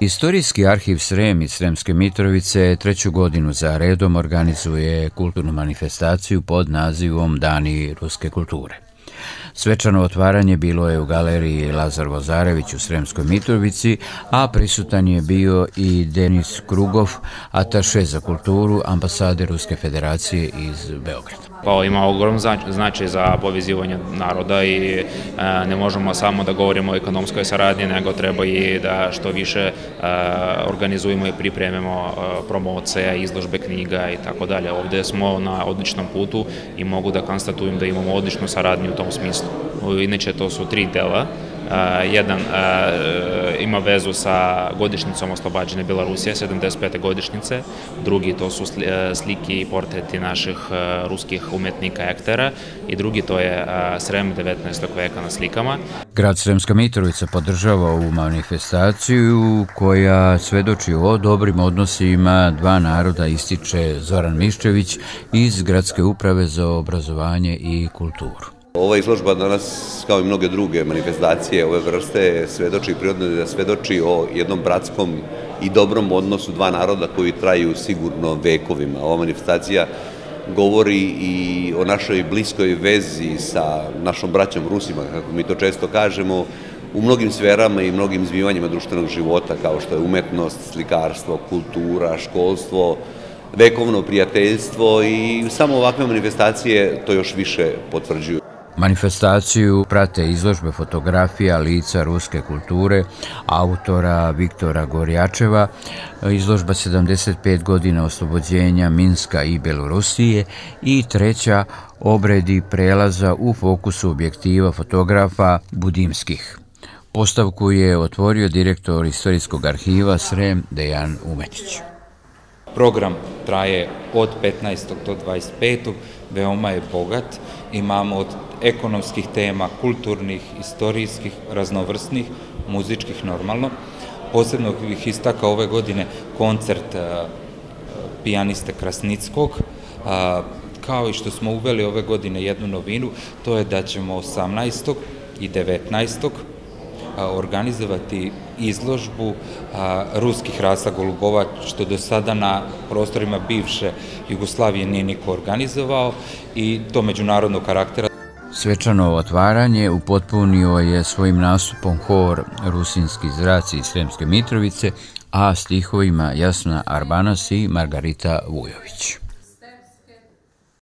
Istorijski arhiv Srem iz Sremske Mitrovice treću godinu za redom organizuje kulturnu manifestaciju pod nazivom Dani ruske kulture. Svečano otvaranje bilo je u galeriji Lazar Vozarević u Sremskoj Mitrovici, a prisutan je bio i Denis Krugov, ataše za kulturu ambasade Ruske federacije iz Beograda. Pa ima ogrom značaj za povezivanje naroda i e, ne možemo samo da govorimo o ekonomskoj saradnji, nego treba i da što više e, organizujemo i pripremimo e, promocije, izložbe knjiga i tako dalje. Ovde smo na odličnom putu i mogu da konstatujem da imamo odličnu saradnju u tom smislu. Inače, to su tri dela jedan ima vezu sa godišnicom oslobađene Belorusije, 75. godišnice, drugi to su slike i portreti naših ruskih umetnika aktera i drugi to je Srem 19. veka na slikama. Grad Sremska Mitrovica podržava ovu manifestaciju koja svedoči o dobrim odnosima dva naroda ističe Zoran Miščević iz Gradske uprave za obrazovanje i kulturu. Ova izložba danas, kao i mnoge druge manifestacije ove vrste, svedoči prirodno da svedoči o jednom bratskom i dobrom odnosu dva naroda koji traju sigurno vekovima. Ova manifestacija govori i o našoj bliskoj vezi sa našom braćom Rusima, kako mi to često kažemo, u mnogim sferama i mnogim zbivanjima društvenog života, kao što je umetnost, slikarstvo, kultura, školstvo, vekovno prijateljstvo i samo ovakve manifestacije to još više potvrđuju. Manifestaciju prate izložbe fotografija lica ruske kulture autora Viktora Gorjačeva, izložba 75 godina oslobođenja Minska i Belorusije i treća obredi prelaza u fokusu objektiva fotografa Budimskih. Postavku je otvorio direktor Istorijskog arhiva Srem Dejan Umetić. Program traje od 15. do 25. veoma je bogat. Imamo od ekonomskih tema, kulturnih, istorijskih, raznovrsnih, muzičkih normalno. Posebno bih istakao ove godine koncert pijaniste Krasnickog, kao i što smo uveli ove godine jednu novinu, to je da ćemo 18. i 19 organizovati izložbu ruskih rasa golubova, što do sada na prostorima bivše Jugoslavije nije niko organizovao i to međunarodnog karaktera. Svečano otvaranje upotpunio je svojim nastupom hor Rusinski zraci iz Sremske Mitrovice, a stihovima Jasna Arbanas i Margarita Vujović.